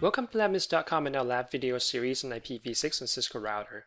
Welcome to LabMinutes.com and our lab video series on IPv6 and Cisco Router.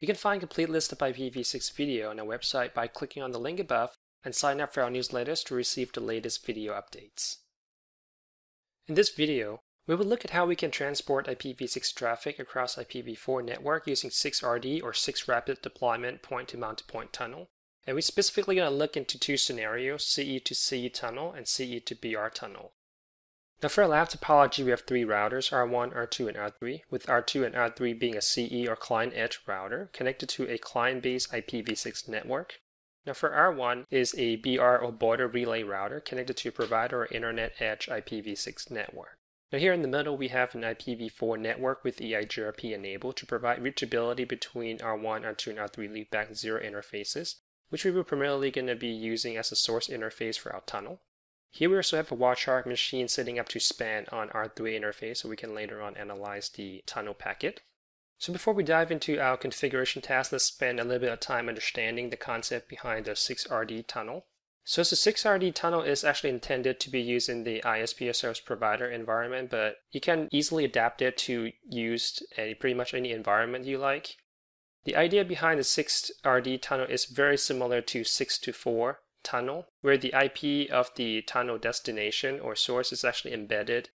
You can find a complete list of IPv6 video on our website by clicking on the link above and sign up for our newsletters to receive the latest video updates. In this video, we will look at how we can transport IPv6 traffic across IPv4 network using 6RD or 6 Rapid Deployment Point-to-Multipoint Tunnel. And we're specifically going to look into two scenarios, CE to CE tunnel and CE to BR tunnel. Now for our lab topology, we have three routers, R1, R2, and R3, with R2 and R3 being a CE or client edge router connected to a client-based IPv6 network. Now for R1 is a BR or border relay router connected to a provider or internet edge IPv6 network. Now here in the middle we have an IPv4 network with EIGRP enabled to provide reachability between R1, R2, and R3 loopback 0 interfaces, which we were primarily going to be using as a source interface for our tunnel. Here we also have a Wireshark machine setting up to span on R3 interface so we can later on analyze the tunnel packet. So before we dive into our configuration task, let's spend a little bit of time understanding the concept behind the 6RD tunnel. So the 6RD tunnel is actually intended to be used in the ISP service provider environment, but you can easily adapt it to use a, pretty much any environment you like. The idea behind the 6RD tunnel is very similar to 6 to 4 tunnel, where the IP of the tunnel destination or source is actually embedded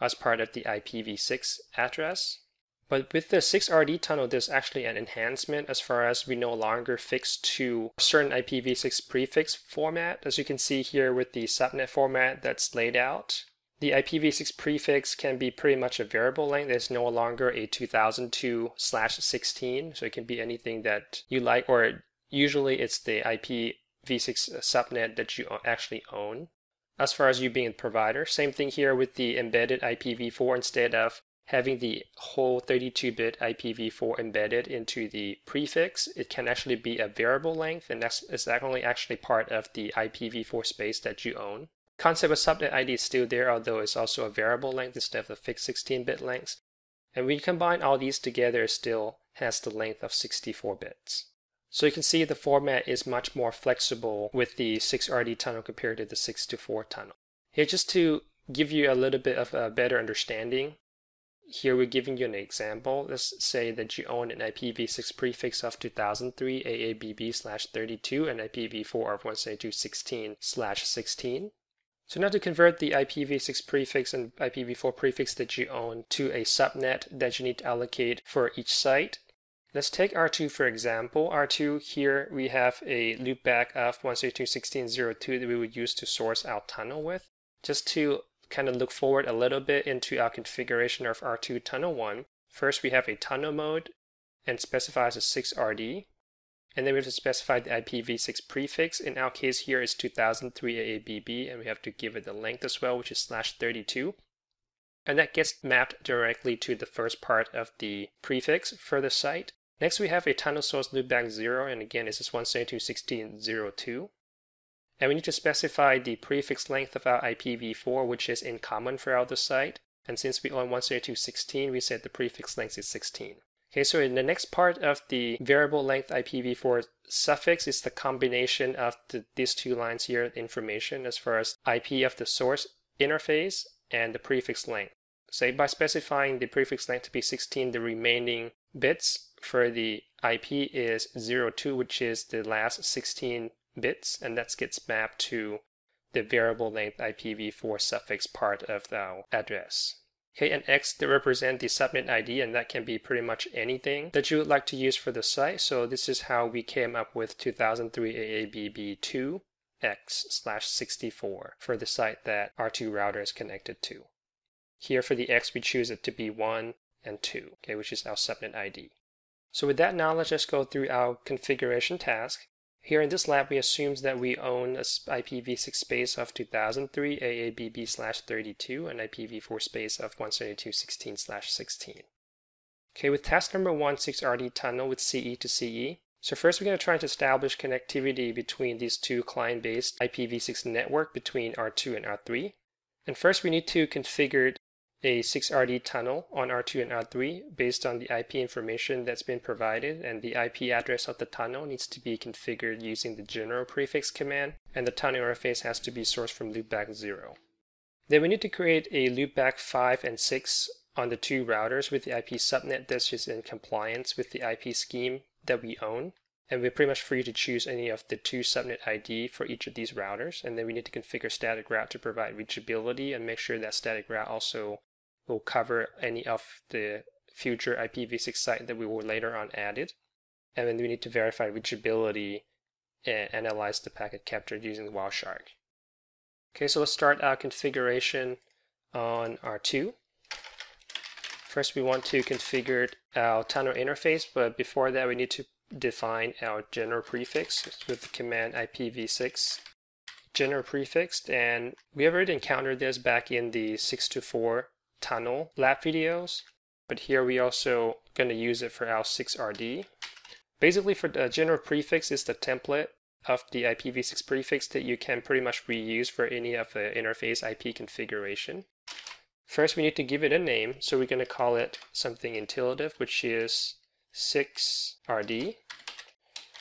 as part of the IPv6 address. But with the 6RD tunnel, there's actually an enhancement as far as we no longer fix to a certain IPv6 prefix format. As you can see here with the subnet format that's laid out, the IPv6 prefix can be pretty much a variable length. It's no longer a 2002 slash 16, so it can be anything that you like, or usually it's the IP v6 subnet uh, that you actually own as far as you being a provider. Same thing here with the embedded IPv4 instead of having the whole 32-bit IPv4 embedded into the prefix, it can actually be a variable length and that's is only actually part of the IPv4 space that you own. Concept of subnet ID is still there, although it's also a variable length instead of a fixed 16-bit length. And when you combine all these together, it still has the length of 64 bits. So you can see the format is much more flexible with the 6RD tunnel compared to the 6 to 4 tunnel. Here, just to give you a little bit of a better understanding, here we're giving you an example. Let's say that you own an IPv6 prefix of 2003 AABB slash 32 and IPv4 of 172.16 slash 16. So now to convert the IPv6 prefix and IPv4 prefix that you own to a subnet that you need to allocate for each site, Let's take R2 for example. R2 here we have a loopback of 162.16.02 that we would use to source our tunnel with. Just to kind of look forward a little bit into our configuration of R2 tunnel 1. First we have a tunnel mode and specifies a 6RD. And then we have to specify the IPv6 prefix. In our case here is 2003 AABB and we have to give it the length as well which is slash 32 and that gets mapped directly to the first part of the prefix for the site. Next, we have a tunnel source loopback 0, and again, this is 172.16.02. And we need to specify the prefix length of our IPv4, which is in common throughout the site. And since we own 172.16, we said the prefix length is 16. Okay, so in the next part of the variable length IPv4 suffix is the combination of the, these two lines here, information as far as IP of the source interface and the prefix length. Say by specifying the prefix length to be 16, the remaining bits for the IP is 02, which is the last 16 bits, and that gets mapped to the variable length IPv4 suffix part of the address. Okay, and X to represent the subnet ID, and that can be pretty much anything that you would like to use for the site. So this is how we came up with 2003 AABB2 X slash 64 for the site that R2 router is connected to. Here for the X, we choose it to be 1 and 2, okay, which is our subnet ID. So with that knowledge, let's go through our configuration task. Here in this lab, we assume that we own a IPv6 space of 2003 AABB slash 32 and IPv4 space of 172.16 slash 16. Okay, with task number one, 6RD tunnel with CE to CE. So first we're going to try to establish connectivity between these two client-based IPv6 network between R2 and R3. And first we need to configure a 6RD tunnel on R2 and R3 based on the IP information that's been provided and the IP address of the tunnel needs to be configured using the general prefix command and the tunnel interface has to be sourced from loopback 0. Then we need to create a loopback 5 and 6 on the two routers with the IP subnet that's just in compliance with the IP scheme that we own. And we're pretty much free to choose any of the two subnet ID for each of these routers. And then we need to configure static route to provide reachability and make sure that static route also will cover any of the future IPv6 site that we will later on add it. And then we need to verify reachability and analyze the packet captured using Wireshark. Okay, so let's start our configuration on R2. First, we want to configure our tunnel interface, but before that, we need to define our general prefix with the command IPv6 general prefix. And we have already encountered this back in the 6to4 tunnel lab videos, but here we also going to use it for our 6RD. Basically, for the general prefix is the template of the IPv6 prefix that you can pretty much reuse for any of the interface IP configuration. First, we need to give it a name, so we're going to call it something intuitive, which is 6rd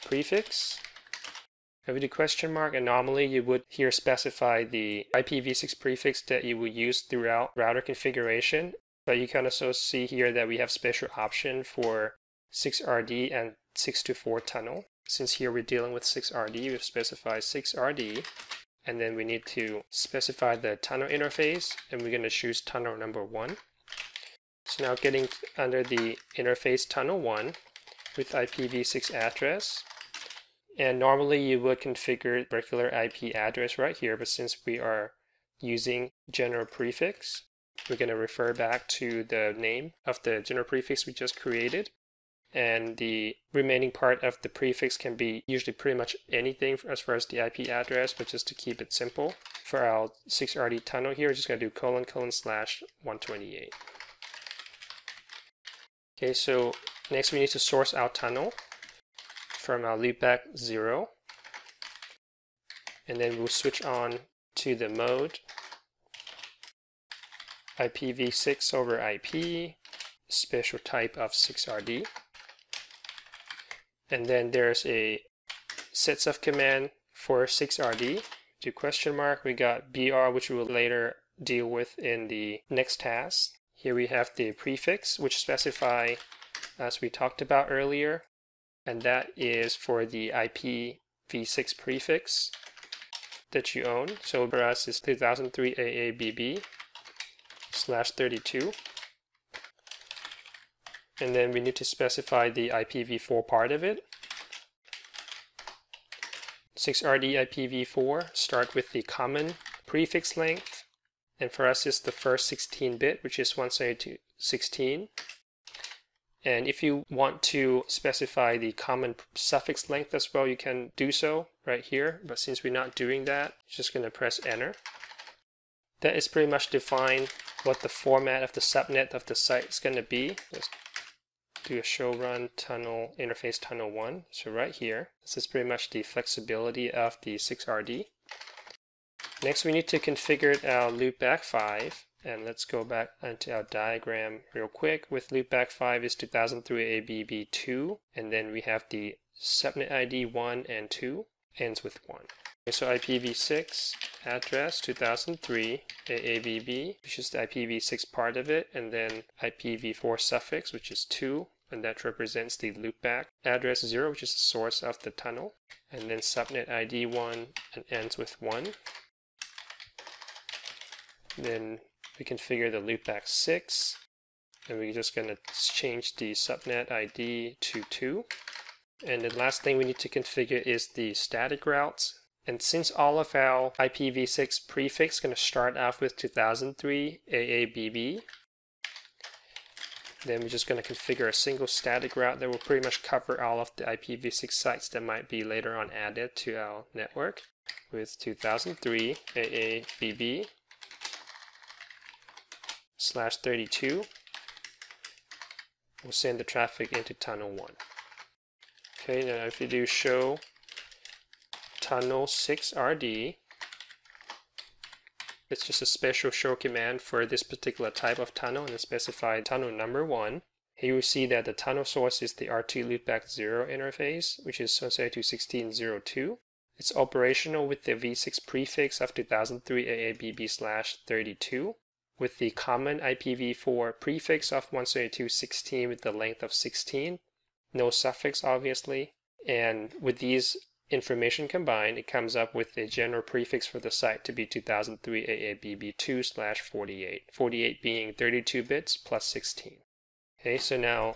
prefix. With the question mark, anomaly, you would here specify the IPv6 prefix that you would use throughout router configuration, but you can also see here that we have special option for 6RD and 6to4 tunnel. Since here we're dealing with 6RD, we've specified 6RD, and then we need to specify the tunnel interface, and we're going to choose tunnel number 1. So now getting under the interface tunnel 1 with IPv6 address, and normally you would configure regular IP address right here, but since we are using general prefix, we're going to refer back to the name of the general prefix we just created and the remaining part of the prefix can be usually pretty much anything as far as the IP address, but just to keep it simple, for our 6RD tunnel here, we're just going to do colon colon slash 128. Okay, so next we need to source our tunnel from our loopback 0, and then we'll switch on to the mode IPv6 over IP, special type of 6RD. And then there's a sets of command for 6RD. To question mark, we got BR, which we will later deal with in the next task. Here we have the prefix, which specify, as we talked about earlier, and that is for the IPv6 prefix that you own. So for us is 2003 AABB slash 32 and then we need to specify the IPv4 part of it. 6RD IPv4 start with the common prefix length and for us it's the first 16-bit which is 172.16 and if you want to specify the common suffix length as well you can do so right here but since we're not doing that just going to press enter that is pretty much define what the format of the subnet of the site is going to be Let's do a show run tunnel interface tunnel 1. So right here, this is pretty much the flexibility of the 6RD. Next we need to configure our uh, loopback 5 and let's go back into our diagram real quick. With loopback 5 is 2003 ABB2 and then we have the subnet ID 1 and 2 ends with 1. Okay, so IPv6 address 2003 AABB, which is the IPv6 part of it, and then IPv4 suffix, which is 2, and that represents the loopback. Address 0, which is the source of the tunnel, and then subnet ID 1 and ends with 1. Then we configure the loopback 6, and we're just going to change the subnet ID to 2. And the last thing we need to configure is the static routes. And since all of our IPv6 prefix is going to start off with 2003 AABB, then we're just going to configure a single static route that will pretty much cover all of the IPv6 sites that might be later on added to our network with 2003 AABB slash 32. We'll send the traffic into tunnel 1. Okay, now if you do show tunnel 6RD. It's just a special show command for this particular type of tunnel and specify tunnel number 1. Here you see that the tunnel source is the R2 loopback 0 interface, which is associated to 1602. It's operational with the v6 prefix of 2003 AABB slash 32. With the common IPv4 prefix of 172.16 with the length of 16, no suffix obviously, and with these information combined, it comes up with the general prefix for the site to be 2003 AABB2 slash 48, 48 being 32 bits plus 16. Okay, so now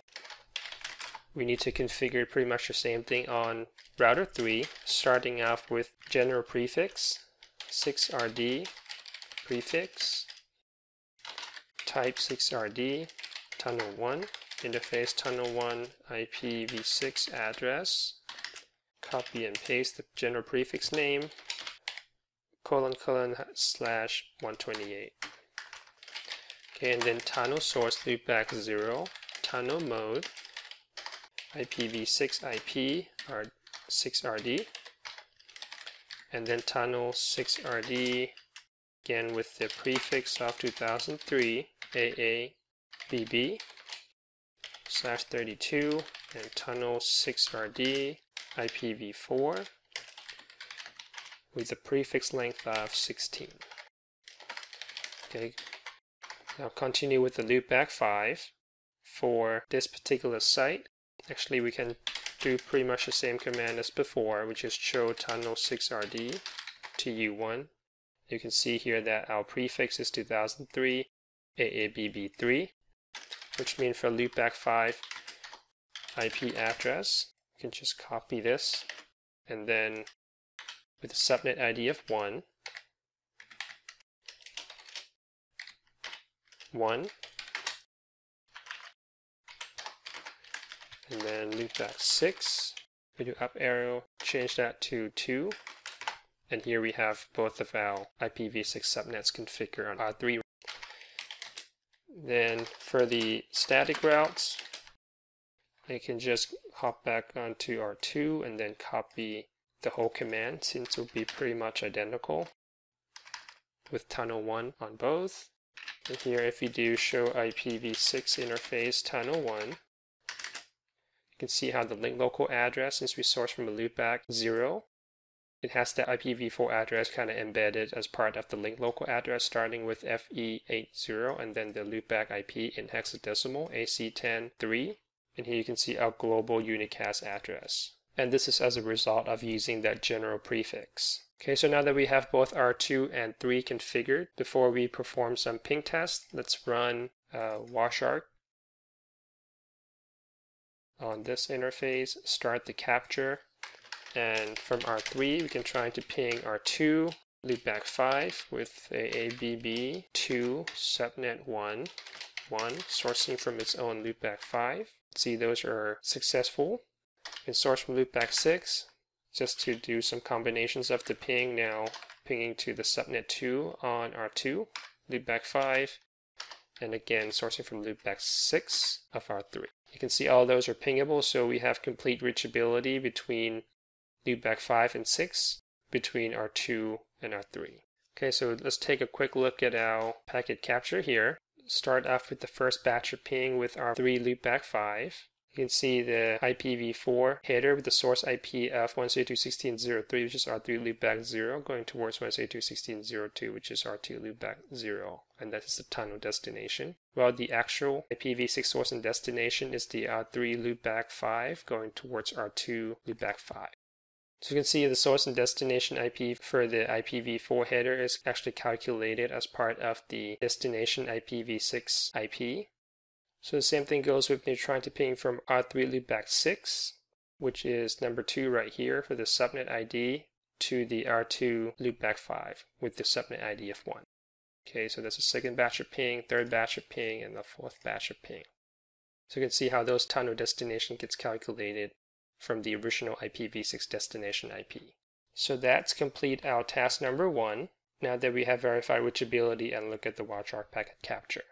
we need to configure pretty much the same thing on router 3, starting off with general prefix, 6RD prefix, type 6RD, tunnel 1, interface tunnel 1 IPv6 address, copy and paste the general prefix name, colon colon slash 128. Okay, and then tunnel source loopback 0, tunnel mode, IPv6 IP or 6RD, and then tunnel 6RD again with the prefix of 2003 AABB slash 32 and tunnel 6RD IPv4 with the prefix length of 16. Okay, now continue with the loopback 5 for this particular site. Actually, we can do pretty much the same command as before, which is show tunnel 6RD to U1. You can see here that our prefix is 2003 AABB3, which means for loopback 5 IP address, you can just copy this. And then with a subnet ID of 1, 1 and then loopback 6 we do up arrow change that to 2 and here we have both of our IPv6 subnets configured on R3 then for the static routes I can just hop back onto R2 and then copy the whole command since it will be pretty much identical with tunnel 1 on both. And here if you do show IPv6 interface tunnel 1 you can see how the link local address, since we source from a loopback 0, it has the IPv4 address kind of embedded as part of the link local address starting with FE80 and then the loopback IP in hexadecimal AC10.3. And here you can see our global unicast address. And this is as a result of using that general prefix. Okay, so now that we have both R2 and 3 configured, before we perform some ping tests, let's run uh, Wireshark on this interface, start the capture, and from R3 we can try to ping R2 loopback 5 with AABB 2 subnet 1 1 sourcing from its own loopback 5. See those are successful. Can source from loopback 6 just to do some combinations of the ping now pinging to the subnet 2 on R2 loopback 5 and again sourcing from loopback 6 of R3. You can see all those are pingable, so we have complete reachability between loopback 5 and 6, between R2 and R3. Okay, so let's take a quick look at our packet capture here. Start off with the first batch of ping with R3 loopback 5. You can see the IPv4 header with the source IP of 172.16.03, which is R3 loopback 0, going towards 172.16.02, which is R2 loopback 0, and that is the tunnel destination. While the actual IPv6 source and destination is the uh, R3 loopback 5, going towards R2 loopback 5. So you can see the source and destination IP for the IPv4 header is actually calculated as part of the destination IPv6 IP. So the same thing goes with me trying to ping from R3 loopback 6, which is number 2 right here for the subnet ID, to the R2 loopback 5 with the subnet ID of 1. Okay, so that's the second batch of ping, third batch of ping, and the fourth batch of ping. So you can see how those tunnel destination gets calculated from the original IPv6 destination IP. So that's complete our task number one, now that we have verified reachability and look at the Wireshark packet capture.